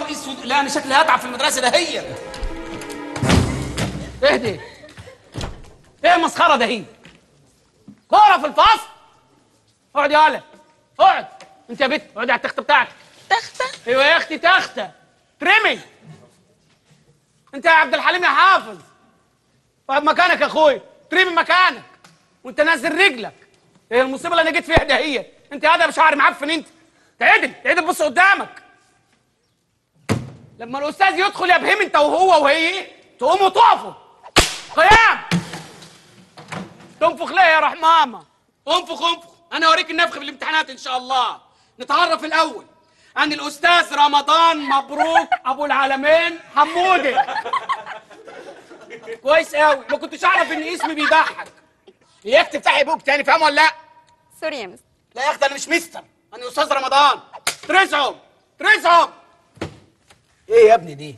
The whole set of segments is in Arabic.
نهار اسود. لا أنا شكلي هتعب في المدرسة ده هي. اهدي. إيه المسخره ده هي؟ كورة في الفصل. اقعد يا ولد اقعد. انت يا بت اقعدي على التخته بتاعتك تختة؟ أيوه يا أختي تخته. ترمي. انت يا عبد الحليم يا حافظ. اقعد مكانك يا اخويا ترمي مكانك. وانت نازل رجلك. إيه المصيبة اللي أنا جيت فيها ده هي؟ انت هذا بشعر معفن انت. تعدل تعدل بص قدامك. لما الأستاذ يدخل يا بهم أنت وهو وهي تقوموا تقفوا. قيام تنفخ ليه يا رحمامة؟ انفخ انفخ. أنا أوريك النفخ في الامتحانات إن شاء الله. نتعرف الأول عن الأستاذ رمضان مبروك أبو العالمين حمودي كويس قوي ما كنتش أعرف إن اسمي بيضحك. اياك تفتحي بوك تاني فاهم ولا لأ؟ sorry يا مستر. لا يا أختي أنا مش مستر. أنا أستاذ رمضان. ترسعوا ترسعوا إيه يا ابني دي؟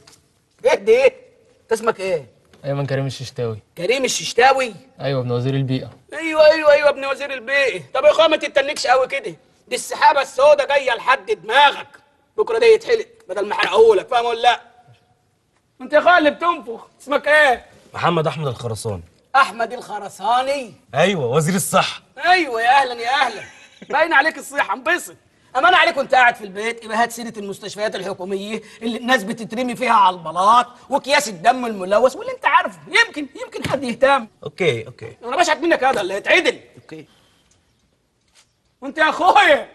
إيه؟ دي إيه؟ انت اسمك إيه ايمن كريم الششتاوي. كريم الششتاوي؟ أيوه ابن وزير البيئة. أيوه أيوه أيوه ابن وزير البيئة. طب يا اخويا ما تتنكش قوي كده. دي السحابة السوداء جاية لحد دماغك. بكرة ده يتحلق بدل ما احرقهولك فاهم ولا لا؟ انت يا اخويا اللي بتنفخ. اسمك إيه؟ محمد أحمد الخرساني. أحمد الخرساني. أيوه وزير الصحة. أيوه يا أهلا يا أهلا. باين عليك الصحة انبسط. أمان عليك وأنت قاعد في البيت يبقى هات سيرة المستشفيات الحكومية اللي الناس بتترمي فيها على البلاط واكياس الدم الملوث واللي أنت عارفه. يمكن يمكن حد يهتم. okay okay. أنا بشعت منك هذا اللي يتعدل. okay. وأنت يا اخويا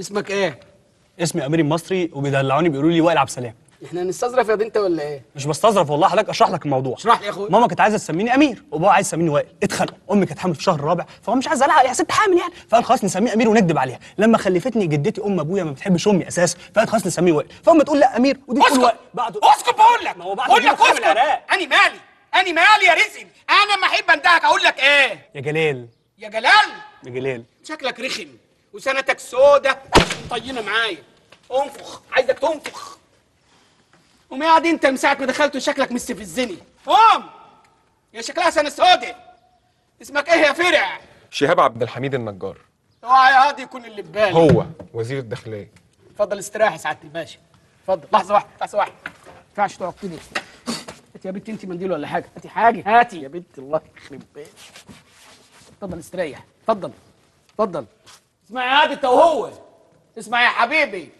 اسمك إيه؟ اسمي أمير المصري وبيدلعوني بيقولوا لي وائل عبد السلام. إحنا هنستظرف يا دي انت ولا إيه؟ مش بستظرف والله حضرتك اشرح لك الموضوع. اشرح لي يا أخويا. ماما كانت عايزة تسميني أمير وبابا عايز يسميني وائل. اتخانقوا أمي كانت حامل في الشهر الرابع فهو مش عايز يا ست حامل يعني. فقال خلاص نسميه أمير ونكذب عليها. لما خلفتني جدتي أم أبويا ما بتحبش أمي أساسا فقالت خلاص نسميه وائل. فامي تقول لا أمير ودي تقول اسكت. وائل. بعد اسكت بقول لك. ما هو بعد بقول لك اسكت. اني مالي؟ اني مالي يا رزق أنا ما أحب انتهك أقول لك إيه؟ يا جلال. يا جلال. يا جلال. شكلك رخم. وسنتك سودة. طينة معايا. انفخ. عايزك تنفخ. قوم دي انت من ساعه ما دخلت وشكلك مستفزني. قوم! يا شكلها سنه سودة اسمك إيه يا فرع؟ شهاب عبد الحميد النجار. اوعى يا هادي يكون اللي في هو وزير الداخلية. اتفضل استراحي يا سعاده الباشا اتفضل لحظة واحدة لحظة واحدة. ما ينفعش تقعد كده. هاتي يا بنتي انت منديل ولا حاجة؟ هاتي حاجة. هاتي يا بنتي. الله يخرب بيتك اتفضل استريح. اتفضل اتفضل اسمع يا هادي انت وهو اسمع يا حبيبي.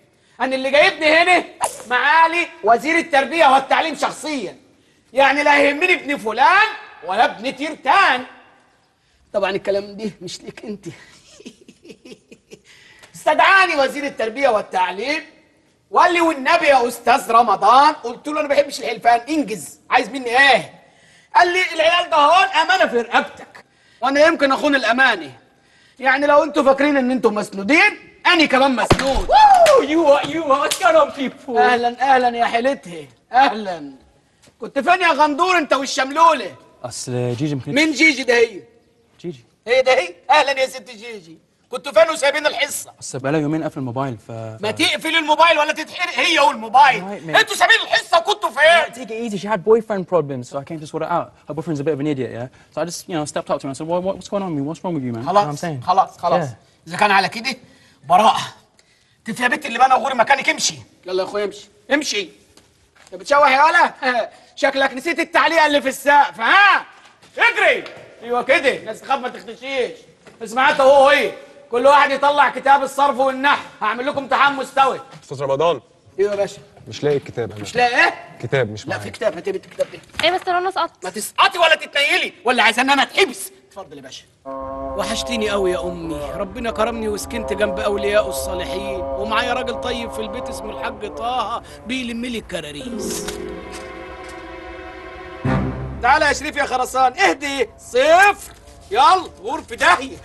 أنا اللي جايبني هنا معالي وزير التربية والتعليم شخصيا. يعني لا يهمني ابن فلان ولا ابن تيرتان طبعا الكلام ده مش ليك أنت. استدعاني وزير التربية والتعليم. وقال لي والنبي يا أستاذ رمضان قلت له أنا ما بحبش الحلفان إنجز عايز مني إيه؟ قال لي العيال ده هون أمانة في رقبتك. وأنا يمكن أخون الأمانة. يعني لو أنتوا فاكرين إن أنتوا مسنودين أنا كمان مسنود you you own people أهلا أهلا يا حيلتها أهلا كنت فين يا غندور أنت والشملولة أصل جيجي ممكن مين جيجي ده هي جيجي هي ده هي أهلا يا ست جيجي كنتوا فين وسايبين الحصة بس بقالها يومين قافل الموبايل ف ما تقفل الموبايل ولا تتحرق هي والموبايل. أنتوا سايبين الحصة وكنتوا فين Take it easy. She had boyfriend problems, so I came to sort it out. Her boyfriend's a bit of an idiot, yeah. So I just, you know, stepped up to him. I said, well, what's going on with me? What's wrong with you, man? You know what I'm خلاص saying? خلاص خلاص Yeah. إذا كان على كده براءة. انت يا بنت اللي بنا غوري مكانك امشي. يلا يا اخويا امشي. امشي. انت بتشوح يا ولا شكلك نسيت التعليقه اللي في السقف ها؟ اجري أيوه كده. الناس تخاف ما تختشيش. اسمع انت وهو هي كل واحد يطلع كتاب الصرف والنحو. هعمل لكم امتحان مستوي. أستاذ رمضان. أيوه يا باشا؟ مش لاقي الكتاب. أنا مش لاقي إيه؟ كتاب مش لا في معايا كتاب. هاتي بنت الكتاب ده. إيه بس أنا سقطت ما تسقطي ولا تتنيلي ولا عايزه ان أنا اتحبس. اتفضل يا باشا. وحشتيني قوي يا أمي. ربنا كرمني وسكنت جنب أولياء الصالحين. ومعايا راجل طيب في البيت اسمه الحاج طه بيلم لي الكراريس. تعالى يا شريف يا خرسان. اهدي. صفر. يلا غرف داهية.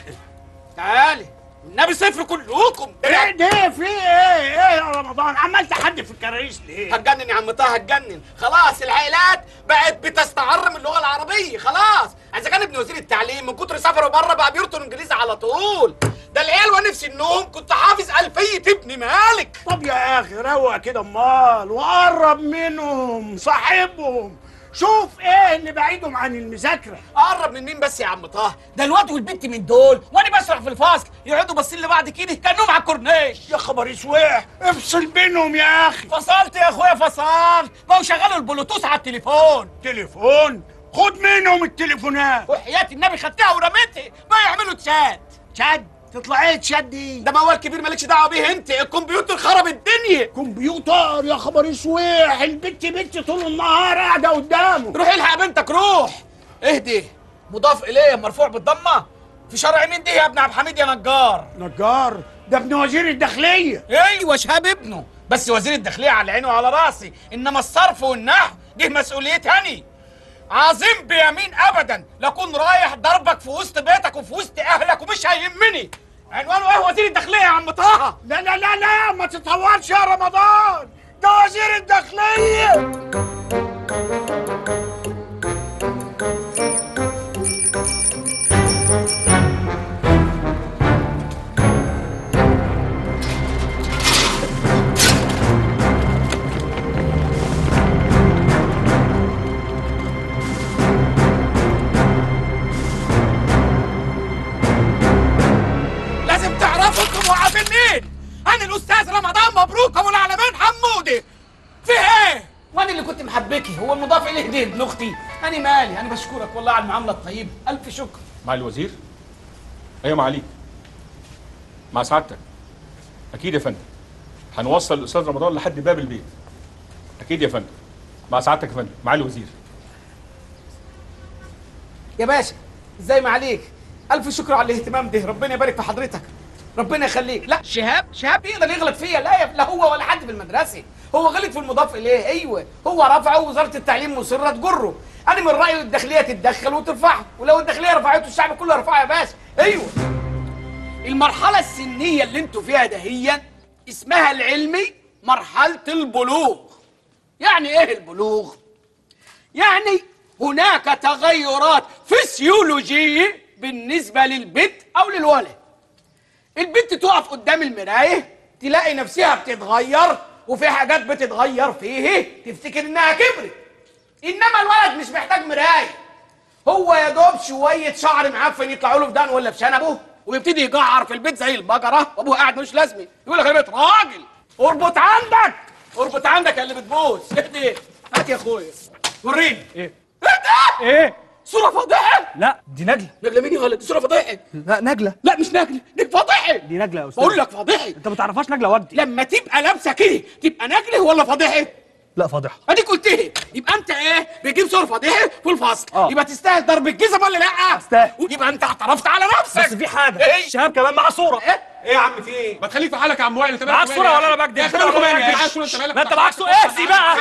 تعالي النبي صفر كلكم. إيه ده؟ في إيه؟ إيه يا رمضان؟ عمال تحدي في الكراريس ليه؟ هتجنن يا عم طه هتجنن. خلاص العائلات بقت بتستعر من اللغة العربية خلاص. إذا كان ابن وزير التعليم من كتر سفره بره بقى بيرطن انجليزي على طول. ده العيال وأنا في النوم كنت حافظ ألفية ابن مالك. طب يا أخي روق كده أمال. وقرب منهم صاحبهم. شوف إيه اللي بعيدهم عن المذاكرة. اقرب من مين بس يا عم طه؟ ده الواد والبنت من دول وأنا بشرح في الفصل يقعدوا باصين لبعض كده كأنهم على الكورنيش. يا خبر اسواح افصل بينهم يا أخي. فصلت يا اتصال بقوا شغلوا البلوتوث على التليفون. تليفون؟ خد منهم التليفونات. وحياة النبي خدتها ورميتها ما يعملوا تشات. تشات؟ تطلع إيه تشات دي ده موال كبير مالكش دعوة بيه انت الكمبيوتر خرب الدنيا. كمبيوتر يا خبر اسويح البت بنت طول النهار قاعدة قدامه. روح الحق بنتك روح. اهدي. مضاف إليه مرفوع بالضمة. في شرع مين دي يا ابن عبد الحميد يا نجار؟ نجار ده ابن وزير الداخلية. أيوه شهاب ابنه. بس وزير الداخلية على عينه وعلى راسي. إنما الصرف والنحو دي مسؤوليتي هني عظيم بيمين ابدا. لكون رايح ضربك في وسط بيتك وفي وسط أهلك ومش هيهمني. عنوانه إيه وزير الداخلية يا عم طه. لا لا لا لا ما تتطورش يا رمضان. ده وزير الداخلية. محبكي هو المضاف إليه دي ابن أختي أنا مالي أنا بشكرك والله على المعاملة الطيبة. ألف شكر. مع الوزير؟ أيوه معاليك مع سعادتك. أكيد يا فندم. هنوصل الاستاذ رمضان لحد باب البيت. أكيد يا فندم. مع سعادتك يا فندم. مع الوزير. يا باشا إزاي ما عليك؟ ألف شكر على الاهتمام ده. ربنا يبارك في حضرتك. ربنا يخليك. لا شهاب شهاب يقدر يغلط فيا. لا يا لا هو ولا حد في المدرسة. هو غلط في المضاف إليه. أيوه. هو رفعه ووزاره التعليم مصرة تجره. أنا من رايي الداخلية تتدخل وترفعه. ولو الداخلية رفعته الشعب كله يرفعها يا باشا. أيوه. المرحلة السنية اللي أنتوا فيها دهيا اسمها العلمي مرحلة البلوغ. يعني إيه البلوغ؟ يعني هناك تغيرات فسيولوجية بالنسبة للبنت أو للولد. البنت تقف قدام المراية تلاقي نفسها بتتغير وفي حاجات بتتغير فيه تفتكر إنها كبرت. إنما الولد مش محتاج مراية. هو يا دوب شوية شعر معفن يطلعوا له في دقن ولا في شنبه ويبتدي يجعر في البيت زي البقرة وأبوه قاعد ملوش لازمة. يقول لك بيت راجل اربط عندك. اربط عندك اللي بتبوس. اهدي هات يا أخويا. وريني. إيه؟ إيه ده؟ صورة فضيحة لا دي نجلة. نجلة مين يا ولد؟ دي صورة فضيحة لا نجلة. لا مش نجلة دي فضيحة دي نجلة يا أستاذ. بقول لك فضيحة أنت ما تعرفهاش نجلة ودي. لما تبقى لابسة كده تبقى نجلة ولا فضيحة؟ لا فاضحة. أديك قلت لي يبقى أنت إيه؟ بتجيب صور فضيحة في الفصل. آه. يبقى تستاهل ضرب الجزم ولا لا؟ أستاهل. يبقى أنت اعترفت على نفسك. بس في حاجة. إيه؟ شهاب كمان مع صورة. إيه؟ إيه يا عم في إيه؟ ما تخليك في حالك يا عم وائل أنت معاك صورة ولا أنا بكدب يا أخي مالك؟ مالك؟ أنت مالك؟ ما أنت معاك صورة. اهزي بقى؟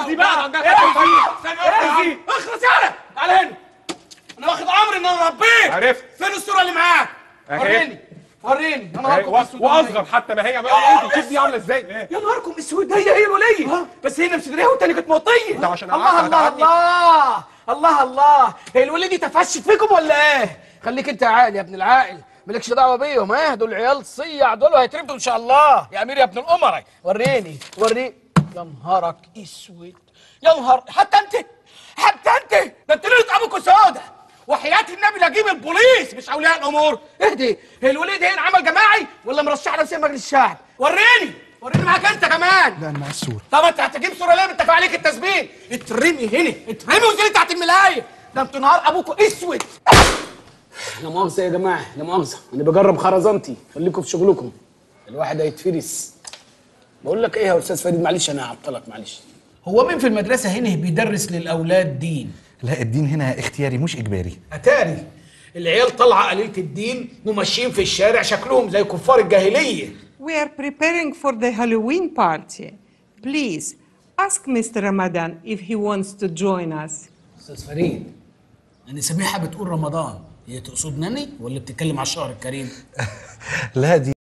اهزي بقى؟ اهزي أخلص يالا تعالى هنا. أنا واخد أمر ان أنا اربيك عرفت. فين الصورة اللي معاك؟ وريني. وريني يا نهاركم اسود وأصغر حتى ما هي. بقى انت شوف دي عاملة إزاي؟ يا نهاركم اسود هي هي الوليه بس هي نفس صدرها والتانية كانت موطية. ده عشان الله الله. الله الله الله. هي الوليه دي تفشت فيكم ولا إيه؟ خليك أنت عاقل يا ابن العاقل. مالكش دعوة بيهم ها دول عيال صيع دول هيترفدوا إن شاء الله. يا أمير يا ابن الامراء وريني وريني. يا نهارك أسود. يا نهار حتى أنت حتى انت ده انت ليله أبوك سودا وحياة البوليس مش أولياء الأمور. اهدي. دي هنا عمل جماعي ولا مرشح نفسها مجلس الشعب؟ وريني. وريني معاك أنت كمان. لا أنا مع الصورة طب أنت هتجيب صورة ليه؟ متفق عليك التسبيح. اترمي هنا. اترمي وانزلي تحت الملاية. ده أنتوا نهار أبوكوا أسود. لا مؤاخذة يا جماعة لا مؤاخذة. أنا بجرب خرزانتي. خليكم في شغلكم. الواحد هيتفرس. بقول لك إيه يا أستاذ فريد؟ معلش أنا هعطلك معلش. هو مين في المدرسة هنا بيدرس للأولاد دين؟ لا الدين هنا اختياري مش إجباري. أتاري. العيال طالعة قليلة الدين وماشيين في الشارع شكلهم زي كفار الجاهلية We are preparing for the Halloween party. Please ask Mr. Ramadan if he wants to join us. أستاذ فريد أنا سميحة بتقول رمضان هي تقصدني ولا بتتكلم على الشهر الكريم لا دي